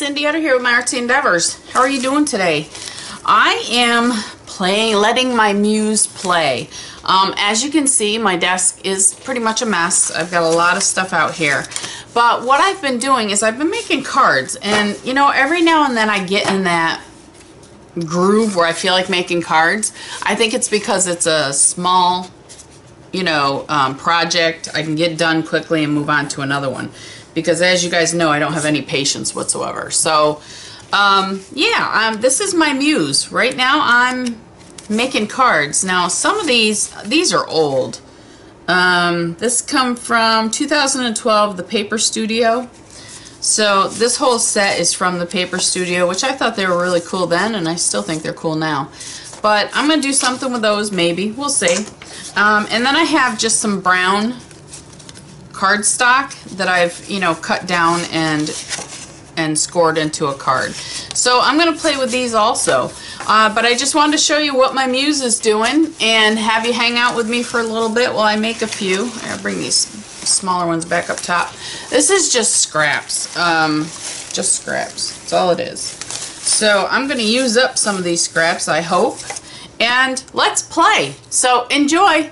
Cindy Utter here with my Artsy Endeavors. How are you doing today? I am playing, letting my muse play. Um, as you can see, my desk is pretty much a mess. I've got a lot of stuff out here. But what I've been doing is I've been making cards. And, you know, every now and then I get in that groove where I feel like making cards. I think it's because it's a small, you know, um, project. I can get done quickly and move on to another one because as you guys know, I don't have any patience whatsoever. So, um, yeah, um, this is my muse. Right now, I'm making cards. Now, some of these, these are old. Um, this come from 2012, the Paper Studio. So this whole set is from the Paper Studio, which I thought they were really cool then, and I still think they're cool now. But I'm going to do something with those, maybe. We'll see. Um, and then I have just some brown cardstock that I've, you know, cut down and and scored into a card. So I'm going to play with these also. Uh, but I just wanted to show you what my muse is doing and have you hang out with me for a little bit while I make a few. I'll bring these smaller ones back up top. This is just scraps. Um, just scraps. That's all it is. So I'm going to use up some of these scraps, I hope. And let's play. So enjoy.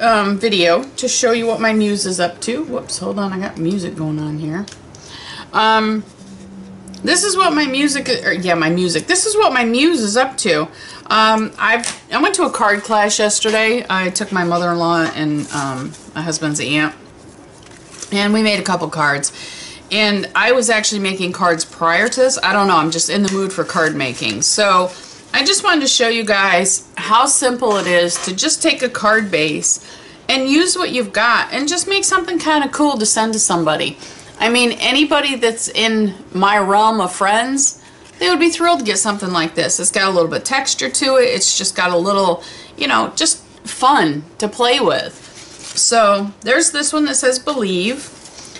Um, video to show you what my muse is up to. Whoops, hold on, I got music going on here. Um, this is what my music, or yeah, my music. This is what my muse is up to. Um, I've, I went to a card class yesterday. I took my mother-in-law and um, my husband's aunt, and we made a couple cards. And I was actually making cards prior to this. I don't know, I'm just in the mood for card making. So I just wanted to show you guys how simple it is to just take a card base and use what you've got and just make something kind of cool to send to somebody. I mean, anybody that's in my realm of friends, they would be thrilled to get something like this. It's got a little bit of texture to it. It's just got a little, you know, just fun to play with. So there's this one that says Believe.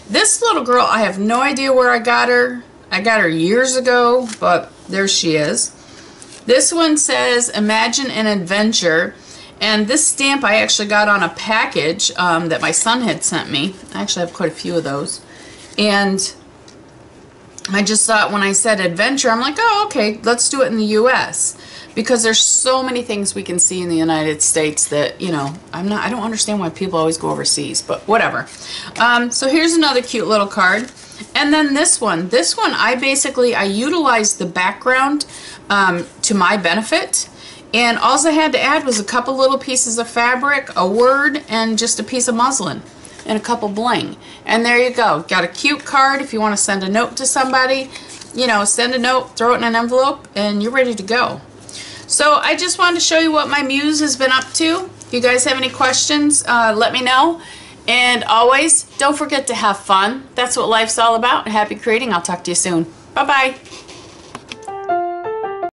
This little girl, I have no idea where I got her. I got her years ago, but there she is. This one says Imagine an Adventure. And this stamp I actually got on a package um, that my son had sent me. I actually have quite a few of those. And I just thought when I said adventure, I'm like, oh, okay, let's do it in the U.S. Because there's so many things we can see in the United States that, you know, I'm not, I don't understand why people always go overseas, but whatever. Um, so here's another cute little card. And then this one. This one, I basically, I utilized the background um, to my benefit. And all I had to add was a couple little pieces of fabric, a word, and just a piece of muslin and a couple bling. And there you go. Got a cute card if you want to send a note to somebody. You know, send a note, throw it in an envelope, and you're ready to go. So I just wanted to show you what my muse has been up to. If you guys have any questions, uh, let me know. And always, don't forget to have fun. That's what life's all about. Happy creating. I'll talk to you soon. Bye-bye.